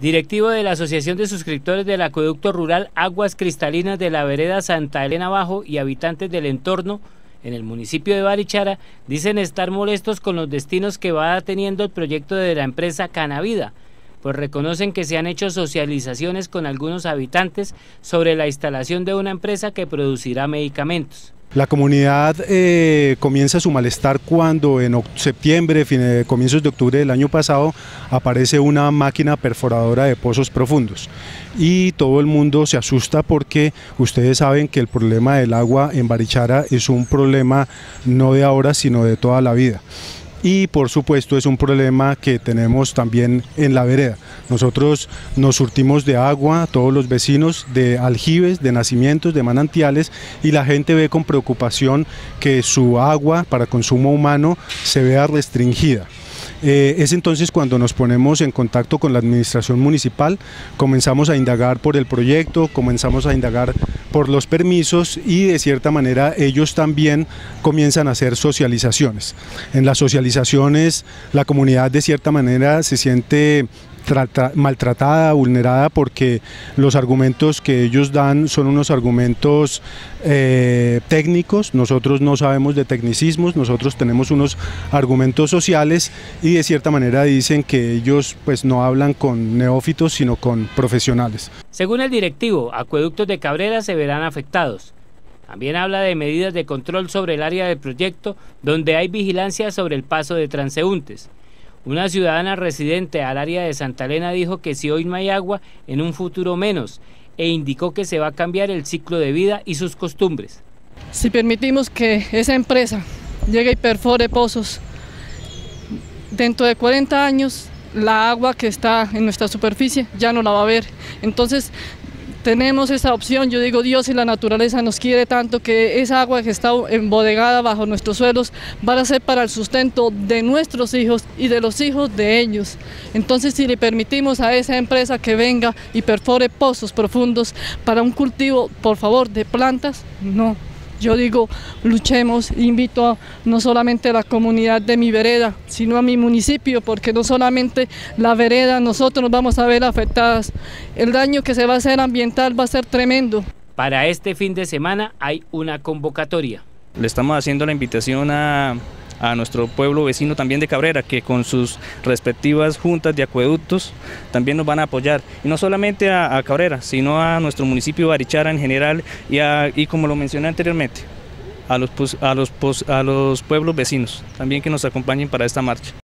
directivo de la Asociación de Suscriptores del Acueducto Rural Aguas Cristalinas de la Vereda Santa Elena Bajo y habitantes del entorno en el municipio de Barichara dicen estar molestos con los destinos que va teniendo el proyecto de la empresa Canavida, pues reconocen que se han hecho socializaciones con algunos habitantes sobre la instalación de una empresa que producirá medicamentos. La comunidad eh, comienza su malestar cuando en septiembre, comienzos de octubre del año pasado, aparece una máquina perforadora de pozos profundos. Y todo el mundo se asusta porque ustedes saben que el problema del agua en Barichara es un problema no de ahora sino de toda la vida y por supuesto es un problema que tenemos también en la vereda. Nosotros nos surtimos de agua, todos los vecinos, de aljibes, de nacimientos, de manantiales y la gente ve con preocupación que su agua para consumo humano se vea restringida. Eh, es entonces cuando nos ponemos en contacto con la administración municipal, comenzamos a indagar por el proyecto, comenzamos a indagar por los permisos y de cierta manera ellos también comienzan a hacer socializaciones. En las socializaciones la comunidad de cierta manera se siente maltratada, vulnerada, porque los argumentos que ellos dan son unos argumentos eh, técnicos, nosotros no sabemos de tecnicismos, nosotros tenemos unos argumentos sociales y de cierta manera dicen que ellos pues no hablan con neófitos sino con profesionales. Según el directivo, acueductos de Cabrera se verán afectados. También habla de medidas de control sobre el área del proyecto donde hay vigilancia sobre el paso de transeúntes. Una ciudadana residente al área de Santa Elena dijo que si hoy no hay agua, en un futuro menos, e indicó que se va a cambiar el ciclo de vida y sus costumbres. Si permitimos que esa empresa llegue y perfore pozos, dentro de 40 años la agua que está en nuestra superficie ya no la va a ver. Entonces tenemos esa opción, yo digo Dios y la naturaleza nos quiere tanto que esa agua que está embodegada bajo nuestros suelos va a ser para el sustento de nuestros hijos y de los hijos de ellos. Entonces si le permitimos a esa empresa que venga y perfore pozos profundos para un cultivo, por favor, de plantas, no. Yo digo, luchemos, invito no solamente a la comunidad de mi vereda, sino a mi municipio, porque no solamente la vereda, nosotros nos vamos a ver afectadas. El daño que se va a hacer ambiental va a ser tremendo. Para este fin de semana hay una convocatoria. Le estamos haciendo la invitación a a nuestro pueblo vecino también de Cabrera, que con sus respectivas juntas de acueductos también nos van a apoyar. Y no solamente a, Cabrera, sino a nuestro municipio de Barichara en general y, y como lo mencioné anteriormente, a los, a, los, a los pueblos vecinos también que nos acompañen para esta marcha.